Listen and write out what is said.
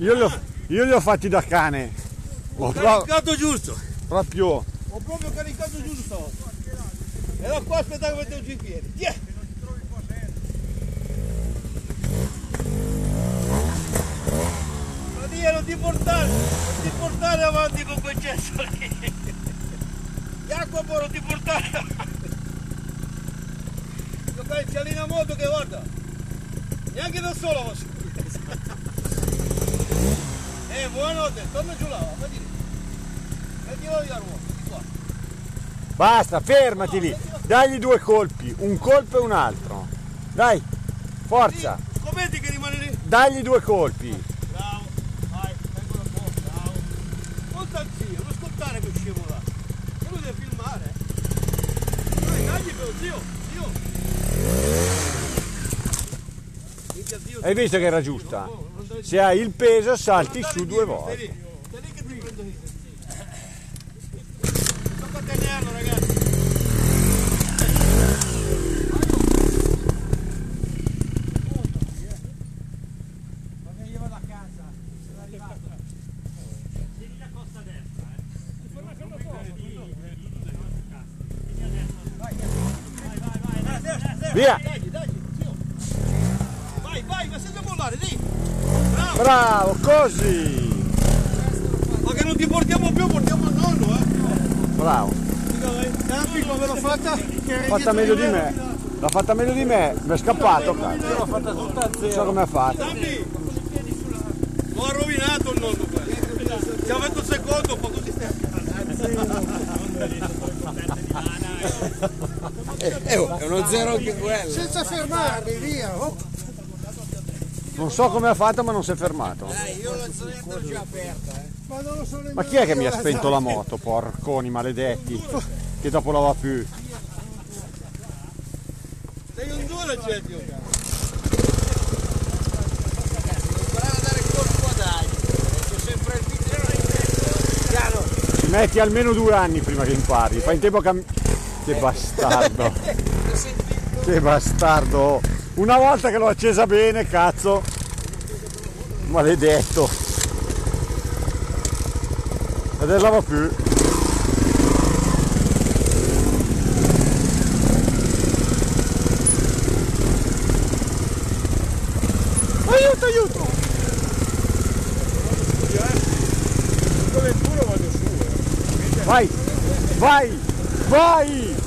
Io li ho, io li ho fatti da cane. Ho caricato giusto. Proprio. Ho proprio caricato giusto. Ero qua aspettavo che mettevo giù i piedi. Yeah. Ma Dio, non ti portare, non ti portare avanti con quel cesso lì. Jacopo, non ti portare avanti. C'è lì una moto che guarda. Neanche da solo posso. Eh, buonanotte, torna giù là. Mettilo via l'uomo, di qua. Basta, fermati lì. Dagli due colpi, un colpo e un altro. Dai, forza. Sì, scommetti che rimane lì. Dagli due colpi. Bravo, vai, vengono un po', bravo. Ascolta zio, non ascoltare che. Che lui deve filmare. Dai, dagli però, zio, zio. Minchia, zio, Hai visto che era giusta? Se hai il peso salti su due volte. Stai lì, stai lì che ti prendo io. Tocca tenerlo ragazzi. Via! Dai, dai, zio. Vai, ma mollare, lì. Bravo. Bravo, così! Ma che non ti portiamo più, portiamo il nonno, eh. Bravo. Campi come l'ho fatta? L'ha fatta meglio di me. L'ha fatta meglio di me, mi è scappato, cazzo. L'ho fatta tutta a Non so come ha fatto. Campi! L'ho rovinato il nonno quello. Ci ha fatto un secondo, poi così stai a È uno zero anche quello. senza fermarmi, via. Oh, Non so come ha fatto, ma non si è fermato. io la zonetta già aperta, eh. ma non lo so nemmeno Ma chi è che mi ha io, spento la moto, porconi maledetti? Che dopo la va più. Sei un duro, piano. Ci metti almeno due anni prima che impari. Fai in tempo a cam... Che bastardo. Che bastardo. Una volta che l'ho accesa bene, cazzo. Maledetto. Adesso va più. Aiuto, aiuto! Vai, vai, vai!